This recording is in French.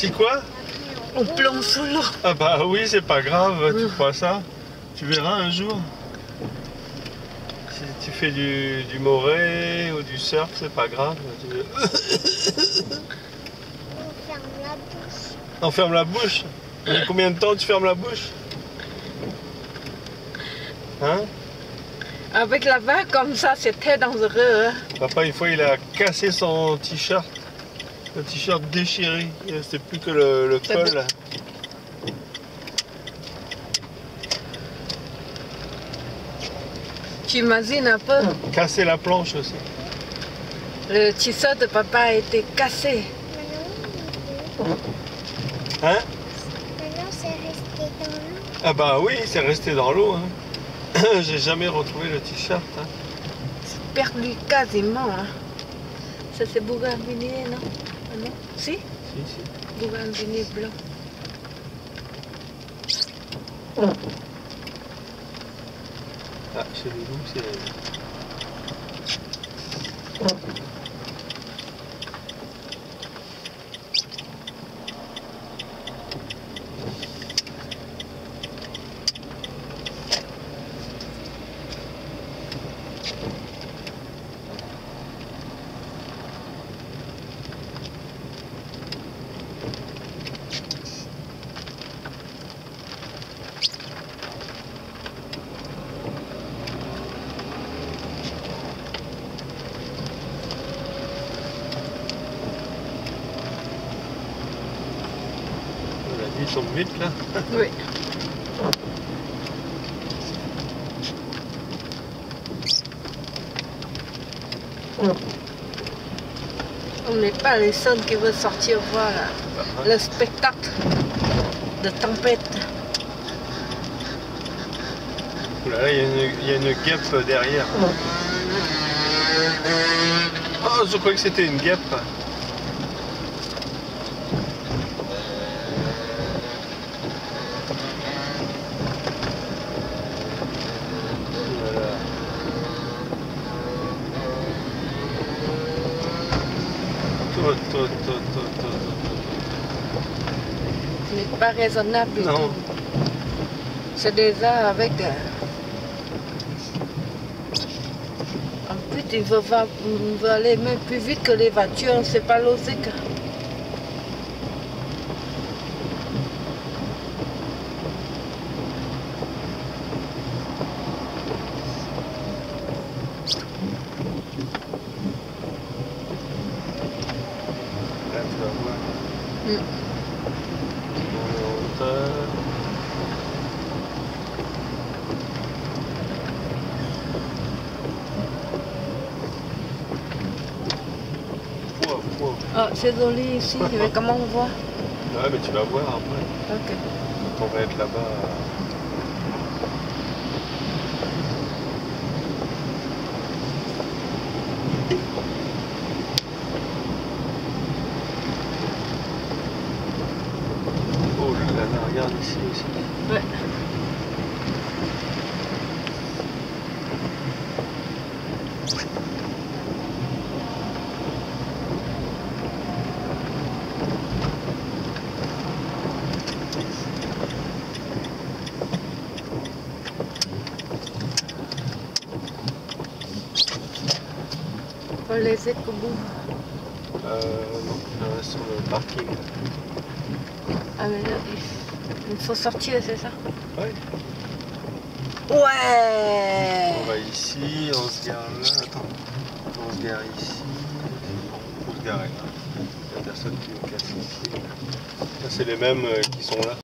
C'est quoi On plonge sous l'eau. Ah bah oui, c'est pas grave, tu crois ça Tu verras un jour. Si tu fais du, du moré ou du surf, c'est pas grave. Tu- On ferme la bouche. On ferme la bouche. Et combien de temps tu fermes la bouche Hein Avec la vague comme ça, c'est très dangereux. hein. Papa, une fois, il a cassé son t-shirt. Le t-shirt déchiré. Il restait plus que le, le C'est col. là. Tu imagines un peu, Cassé la planche aussi. le t-shirt de papa a été cassé. Hein? Maintenant c'est resté dans l'eau. Ah bah oui, c'est resté dans l'eau. Hein. J'ai jamais retrouvé le t-shirt. hein. Perdu quasiment. hein. Ça c'est bougainvillé, non? Non Si Si, si. Bougainvillé blanc. Ah, chez Loulou, c'est... Tombe vite là. Oui. On n'est pas les seuls qui veulent sortir voir la- le spectacle de tempête. Là là, il y, a une- il y a une guêpe derrière. Oh, je croyais que c'était une guêpe. Toi, toi. Ce n'est pas raisonnable du Non. tout. C'est déjà avec. En plus, il veut, va- il veut aller même plus vite que les voitures, c'est pas logique. Mm. On est en hauteur. Ah, c'est joli ici, mais comment on voit? Ouais, mais tu vas voir après. Ok. Quand on va être là-bas. Oh là là, regarde ici aussi. Ouais. Faut les écoubous. Euh, non, je reste sur le parking. Ah, mais là, il il faut sortir, c'est ça Ouais. Ouais On va ici, on se gare là. Attends. On se gare ici. On se garer là. Il n'y a personne qui nous casse ici. Ça, c'est les mêmes euh, qui sont là.